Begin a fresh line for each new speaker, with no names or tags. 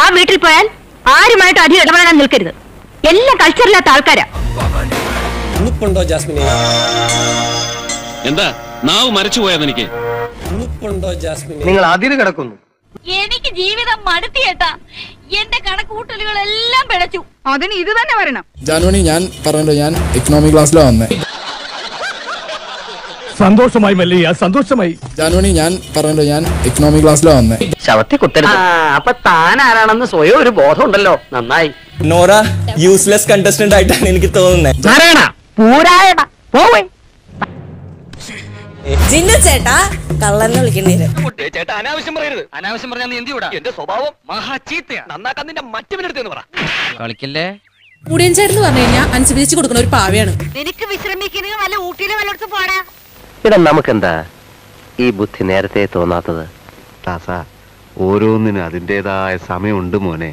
ആ വീട്ടിൽ പോയാൽ ആരുമായിട്ട് അധികം ഇടപെടാൻ നിൽക്കരുത്. എല്ലാം കൾച്ചറില്ലാത്ത ആൾക്കാരാ.
ഉളുപ്പുണ്ടോ ജാസ്മിനെ?
എന്താ? നാവ് മരച്ചു പോയത് എനിക്ക്
ഉളുപ്പുണ്ടോ ജാസ്മിനെ?
നിങ്ങൾ അതിര് കിടക്കുന്നു.
എനിക്ക് ജീവിതം മടുത്തിയേട്ടാ എന്റെ കണക്കൂട്ടലുകളെല്ലാം പിഴച്ചു.
അതിന് ഇത് തന്നെ വരണം.
ജാനുവണി ഞാൻ പറഞ്ഞല്ലോ ഞാൻ ഇക്കണോമിക് ക്ലാസ്സിലാണ് വന്നത്
സന്തോഷമായി മല്ലയ്യ സന്തോഷമായി.
ജാനുവണി ഞാൻ പറഞ്ഞല്ലോ ഞാൻ എക്കണോമി ക്ലാസ്സിലാ വന്നേ.
ശവത്തി കുത്തരുത്. അപ്പൊ താൻ ആരാണെന്ന് സ്വയം ഒരു ബോധം ഉണ്ടല്ലോ നന്നായി.
നോറ യൂസ്ലെസ് കണ്ടസ്റ്റന്റ് ആയിട്ടാണ് എനിക്ക് തോന്നുന്നത്
പോവേ.
ജിന്നു ചേട്ടാ കള്ളനെ വിളിക്കേണ്ടി
ചേട്ടാ അനാവശ്യം പറയരുത്. അനാവശ്യം പറഞ്ഞാൽ നീ എന്ത് എന്റെ സ്വഭാവം മഹാ ചീത്തയാ. നന്നാക്കാൻ നിന്റെ മറ്റവനെടുത്തെന്ന് പറ. കളിക്കല്ലേ?
മുടിയൻ ചേട്ടൻ പറഞ്ഞു കഴിഞ്ഞാൽ അനുസരിച്ച് കൊടുക്കുന്ന ഒരു പാവയാണ്.
നിനക്ക് വിശ്രമിക്കുന്നത് വല്ല ഊട്ടിയിലും വല്ലയിടത്തും പോടാ.
ഇടാ നമുക്കെന്താ ഈ ബുദ്ധി നേരത്തെ തോന്നാത്തത്?
ഓരോന്നിനും അതിന്റെതായ സമയമുണ്ട് മോനെ.